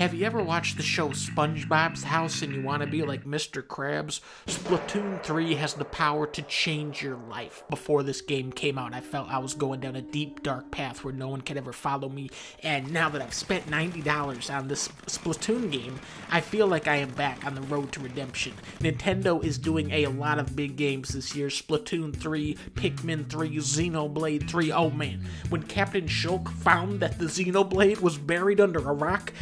Have you ever watched the show SpongeBob's House and you want to be like Mr. Krabs? Splatoon 3 has the power to change your life. Before this game came out, I felt I was going down a deep, dark path where no one could ever follow me. And now that I've spent $90 on this Splatoon game, I feel like I am back on the road to redemption. Nintendo is doing a lot of big games this year Splatoon 3, Pikmin 3, Xenoblade 3. Oh man, when Captain Shulk found that the Xenoblade was buried under a rock,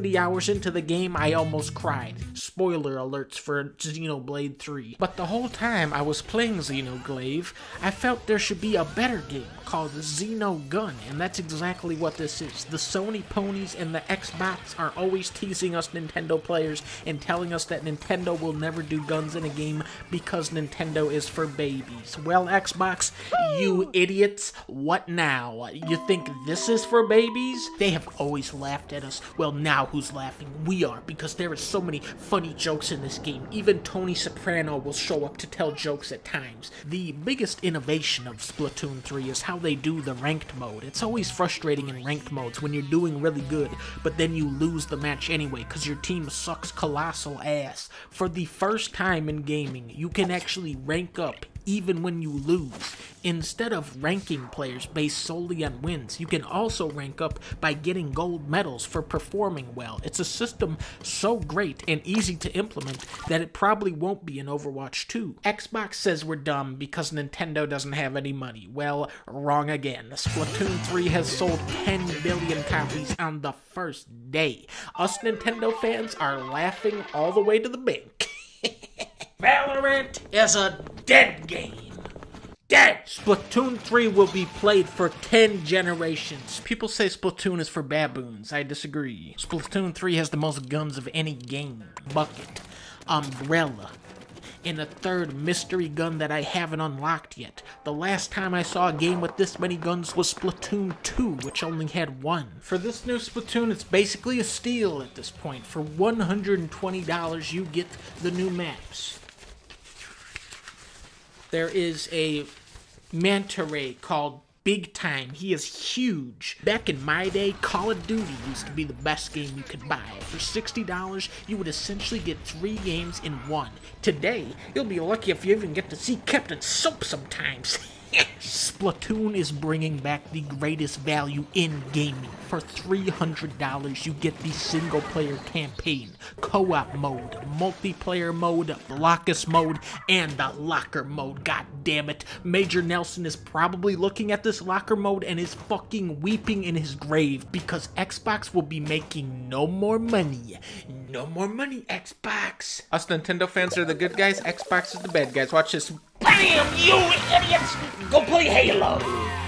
70 hours into the game, I almost cried. Spoiler alerts for Xenoblade 3. But the whole time I was playing Xenoglaive, I felt there should be a better game called Xenogun, and that's exactly what this is. The Sony ponies and the Xbox are always teasing us Nintendo players and telling us that Nintendo will never do guns in a game because Nintendo is for babies. Well, Xbox, you idiots, what now? You think this is for babies? They have always laughed at us. Well, now who's laughing? We are, because there are so many funny jokes in this game. Even Tony Soprano will show up to tell jokes at times. The biggest innovation of Splatoon 3 is how they do the ranked mode. It's always frustrating in ranked modes when you're doing really good, but then you lose the match anyway because your team sucks colossal ass. For the first time in gaming, you can actually rank up even when you lose. Instead of ranking players based solely on wins, you can also rank up by getting gold medals for performing well. It's a system so great and easy to implement that it probably won't be in Overwatch 2. Xbox says we're dumb because Nintendo doesn't have any money. Well, wrong again. Splatoon 3 has sold 10 billion copies on the first day. Us Nintendo fans are laughing all the way to the bank. Valorant is a dead game. Dead! Splatoon 3 will be played for 10 generations. People say Splatoon is for baboons. I disagree. Splatoon 3 has the most guns of any game. Bucket, Umbrella, and a third mystery gun that I haven't unlocked yet. The last time I saw a game with this many guns was Splatoon 2, which only had one. For this new Splatoon, it's basically a steal at this point. For $120, you get the new maps. There is a manta ray called Big Time. He is huge. Back in my day, Call of Duty used to be the best game you could buy. For $60, you would essentially get three games in one. Today, you'll be lucky if you even get to see Captain Soap sometimes. Splatoon is bringing back the greatest value in gaming. For $300, you get the single player campaign, co op mode, multiplayer mode, blockus mode, and the locker mode. God damn it. Major Nelson is probably looking at this locker mode and is fucking weeping in his grave because Xbox will be making no more money. No more money, Xbox. Us Nintendo fans are the good guys, Xbox is the bad guys. Watch this. Bam, you idiots! Go play Halo!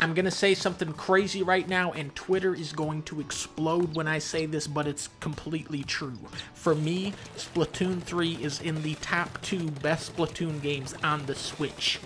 I'm gonna say something crazy right now, and Twitter is going to explode when I say this, but it's completely true. For me, Splatoon 3 is in the top two best Splatoon games on the Switch.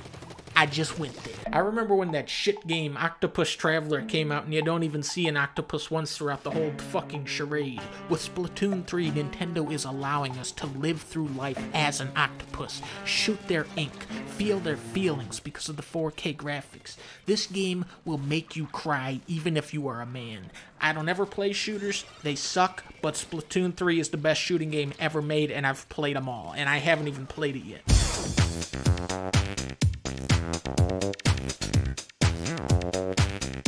I just went there. I remember when that shit game Octopus Traveler came out and you don't even see an octopus once throughout the whole fucking charade. With Splatoon 3, Nintendo is allowing us to live through life as an octopus, shoot their ink, feel their feelings because of the 4K graphics. This game will make you cry even if you are a man. I don't ever play shooters, they suck, but Splatoon 3 is the best shooting game ever made and I've played them all, and I haven't even played it yet. Thank you.